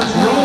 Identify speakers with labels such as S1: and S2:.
S1: That's right.